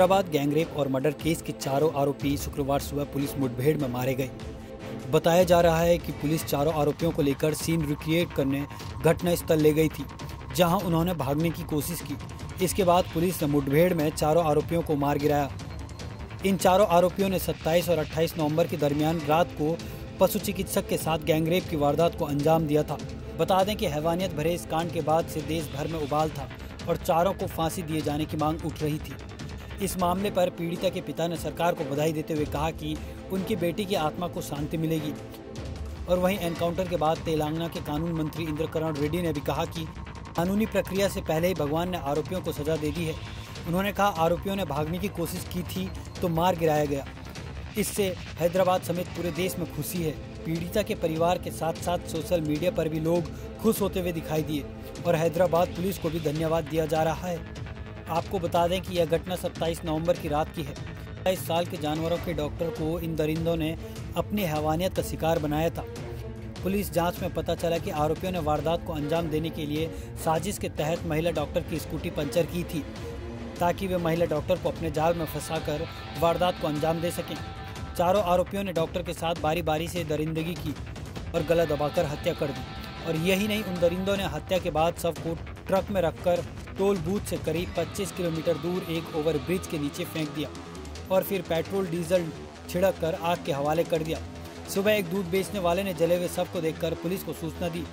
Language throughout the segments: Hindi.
हैदराबाद गैंगरेप और मर्डर केस के चारों आरोपी शुक्रवार सुबह पुलिस मुठभेड़ में मारे गए। बताया जा रहा है कि पुलिस चारों आरोपियों को लेकर सीन रिक्रिएट करने घटनास्थल ले गई थी, जहाँ उन्होंने भागने की कोशिश की। इसके बाद पुलिस ने मुठभेड़ में चारों आरोपियों को मार गिराया। इन चारों आरोपियों ने 27 और 28 नवंबर के दरमियान रात को पशु चिकित्सक के साथ गैंगरेप की वारदात को अंजाम दिया था। बता दें कि हैवानियत भरे इस कांड के बाद से देश भर में उबाल था और चारों को फांसी दिए जाने की मांग उठ रही थी। इस मामले पर पीड़िता के पिता ने सरकार को बधाई देते हुए कहा कि उनकी बेटी की आत्मा को शांति मिलेगी। और वहीं एनकाउंटर के बाद तेलंगाना के कानून मंत्री इंद्रकरण रेड्डी ने भी कहा कि कानूनी प्रक्रिया से पहले ही भगवान ने आरोपियों को सजा दे दी है। उन्होंने कहा, आरोपियों ने भागने की कोशिश की थी तो मार गिराया गया। इससे हैदराबाद समेत पूरे देश में खुशी है। पीड़िता के परिवार के साथ साथ सोशल मीडिया पर भी लोग खुश होते हुए दिखाई दिए। और हैदराबाद पुलिस को भी धन्यवाद दिया जा रहा है। आपको बता दें कि यह घटना 27 नवंबर की रात की है। इस साल के जानवरों के डॉक्टर को इन दरिंदों ने अपनी हैवानियत का शिकार बनाया था। पुलिस जाँच में पता चला कि आरोपियों ने वारदात को अंजाम देने के लिए साजिश के तहत महिला डॉक्टर की स्कूटी पंचर की थी, ताकि वे महिला डॉक्टर को अपने जाल में फंसाकर वारदात को अंजाम दे सकें। चारों आरोपियों ने डॉक्टर के साथ बारी बारी से दरिंदगी की और गला दबाकर हत्या कर दी। और यही नहीं, उन दरिंदों ने हत्या के बाद सबको ट्रक में रखकर टोल बूथ से करीब 25 किलोमीटर दूर एक ओवरब्रिज के नीचे फेंक दिया और फिर पेट्रोल, डीजल छिड़क कर आग के हवाले कर दिया। सुबह एक दूध बेचने वाले ने जले हुए सबको देखकर पुलिस को सूचना दी,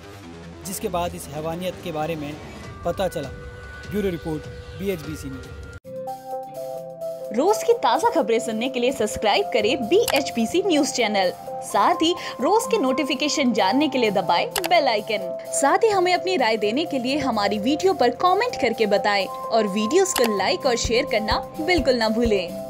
जिसके बाद इस हैवानियत के बारे में पता चला। Bureau report B H B C news रोज की ताज़ा खबरें सुनने के लिए सब्सक्राइब करें B H P C news channel. साथ ही रोज के नोटिफिकेशन जानने के लिए दबाए बेल आइकन साथ ही हमें अपनी राय देने के लिए हमारी वीडियो पर कमेंट करके बताएँ और वीडियोस को लाइक और शेयर करना बिल्कुल ना भूलें।